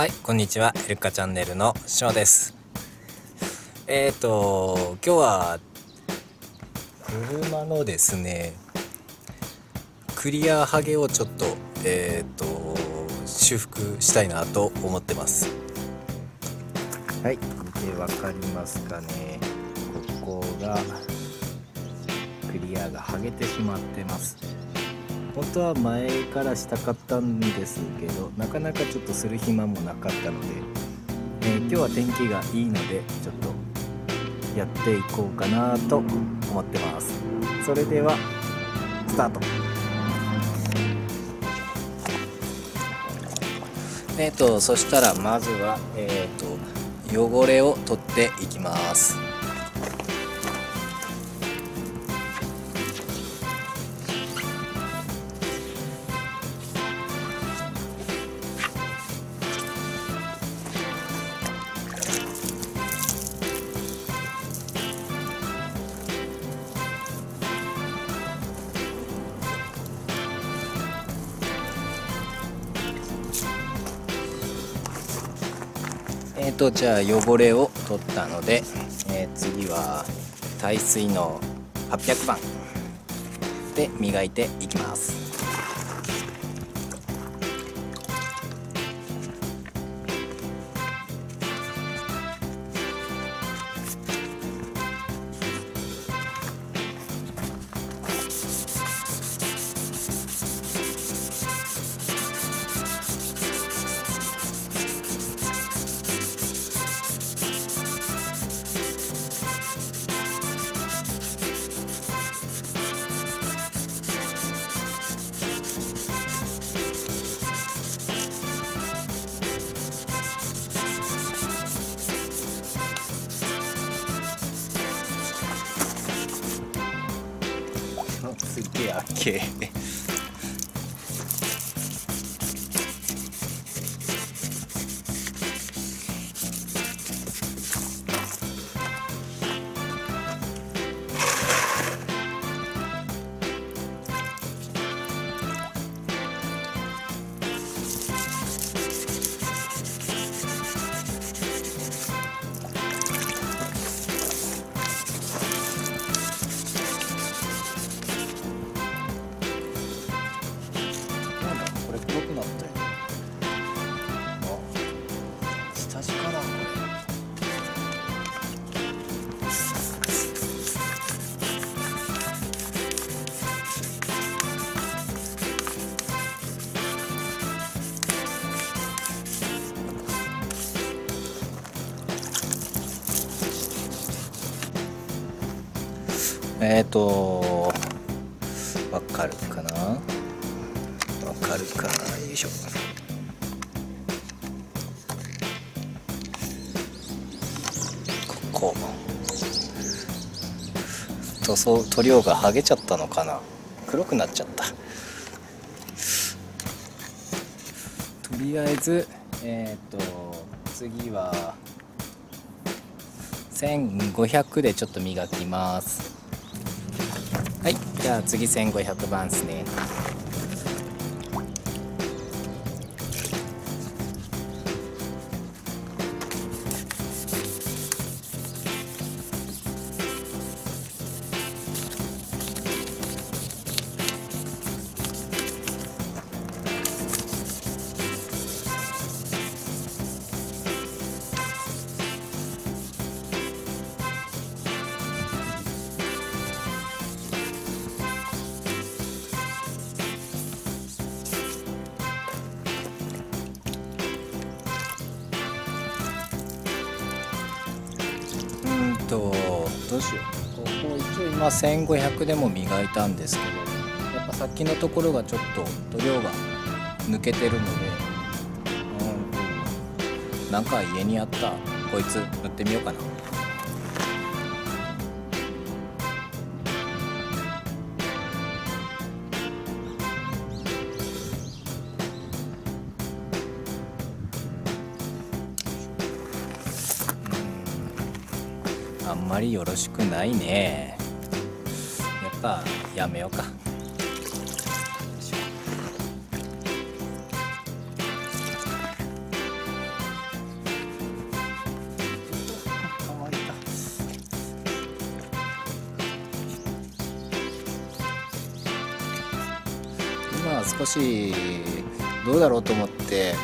はいこんにちは。エルカチャンネルのしょうです。えっ、ー、と今日は車のですねクリアハゲをちょっとえっ、ー、と修復したいなと思ってます。はいで分かりますかね。ここがクリアが剥げてしまってます。本当は前からしたかったんですけどなかなかちょっとする暇もなかったので、えー、今日は天気がいいのでちょっとやっていこうかなと思ってます。それではスタート。えっ、ー、とそしたらまずはえっ、ー、と汚れを取っていきます。とじゃあ汚れを取ったので、えー、次は耐水の800番で磨いていきます。すげえあっけえっ、ー、とわかるかな？わかるかな？よいしょ。ここ。塗装塗料が剥げちゃったのかな？黒くなっちゃった。とりあえずえっ、ー、と次は1500でちょっと磨きます。じゃあ次1500番ですね。うしよう。ここ一応今1500でも磨いたんですけどやっぱさっきのところがちょっと塗料が抜けてるのでうん。なんか家にあった。こいつ塗ってみようかな。あんまりよろしくないね。やっぱやめようか。今少しどうだろうと思って。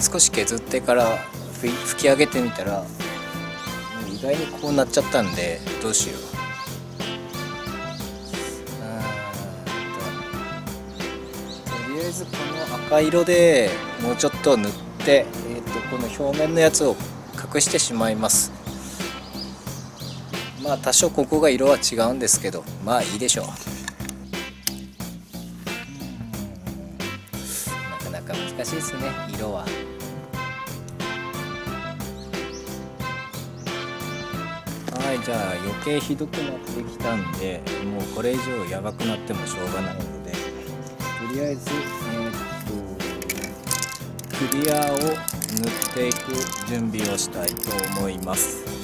少し削ってから吹き上げてみたら意外にこうなっちゃったんでどうしよう。と。りあえずこの赤色でもうちょっと塗って、えーと、この表面のやつを隠してしまいます。まあ多少ここが色は違うんですけどまあいいでしょう。なかなか難しいですね色は。はいじゃあ余計ひどくなってきたんでもうこれ以上やばくなってもしょうがないのでとりあえずえー、っとクリアを塗っていく準備をしたいと思います。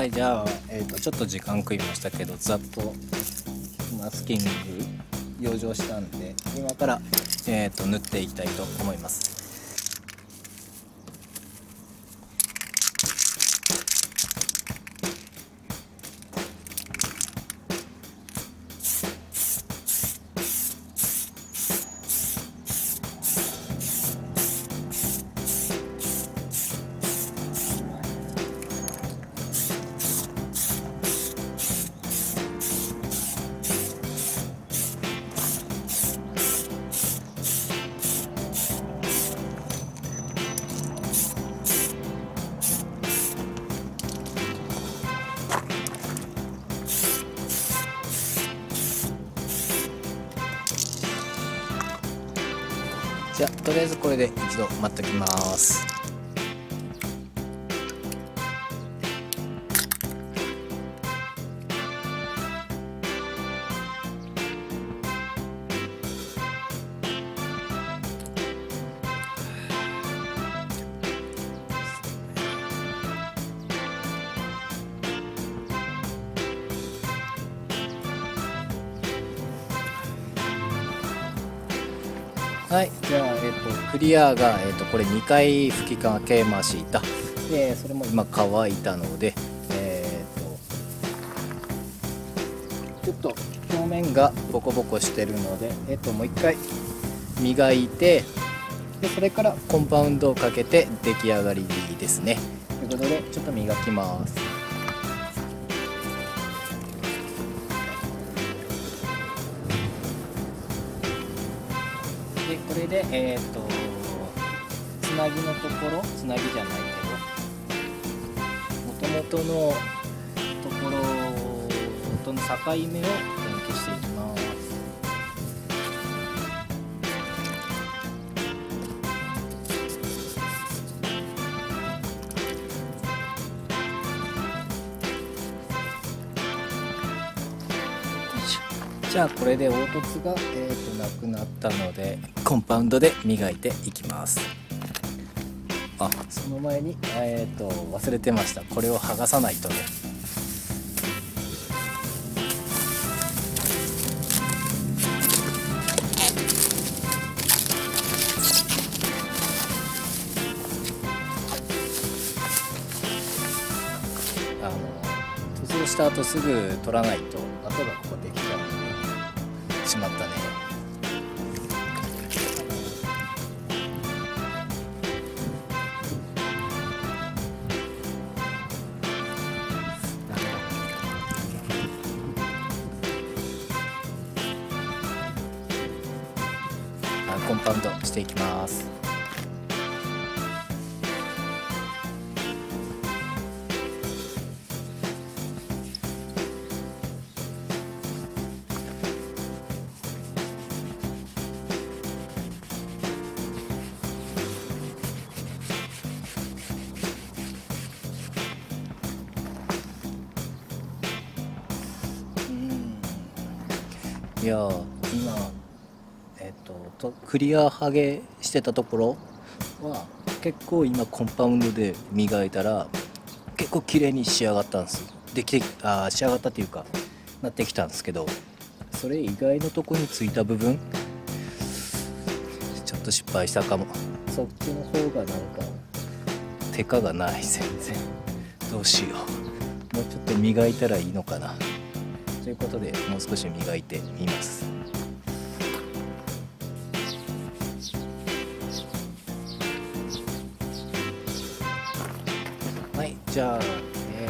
はいじゃあ、えーと、ちょっと時間食いましたけどざっとマスキング養生したんで今から、えーと塗っていきたいと思います。じゃとりあえずこれで一度待っておきます。はい。じゃあ、えーと、クリアが、えーと、これ2回吹きかけましたでそれも今乾いたのでえっ、ー、とちょっと表面がボコボコしてるので、えーと、もう1回磨いてでそれからコンパウンドをかけて出来上がりですね。ということでちょっと磨きます。でえっ、とつなぎのところつなぎじゃないけどもともとのところとの境目を消していきます。じゃあこれで凹凸が、えーと、なくなったのでコンパウンドで磨いていきます。あその前に、えーと、忘れてました。これを剥がさないとね。あの塗装した後すぐ取らないと後がここできちゃう。まったね。コンパウンドしていきます。いや今えっ、ととクリアハゲしてたところは結構今コンパウンドで磨いたら結構綺麗に仕上がったんですできてあ仕上がったっていうかなってきたんですけどそれ以外のとこについた部分ちょっと失敗したかも。そっちの方がなんか手加がない全然。どうしよう。もうちょっと磨いたらいいのかな。ということでもう少し磨いてみます。はいじゃあえっ、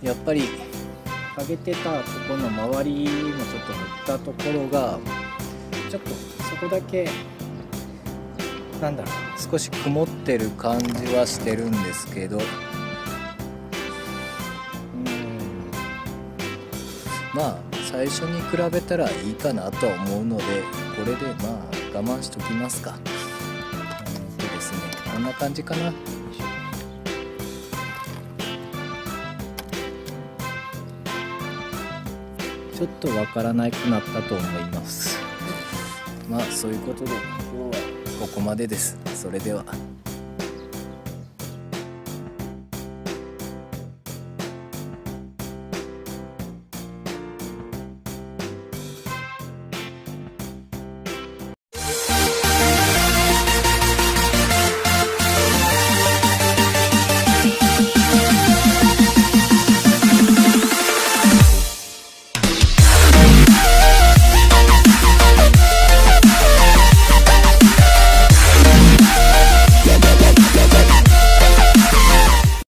とやっぱり上げてたとこの周りもちょっと塗ったところがちょっとそこだけなんだろう少し曇ってる感じはしてるんですけどまあ最初に比べたらいいかなとは思うのでこれでまあ我慢しときますか。うんとですねこんな感じかな。ちょっとわからなくなったと思います。まあそういうことで今日はここまでです。それでは。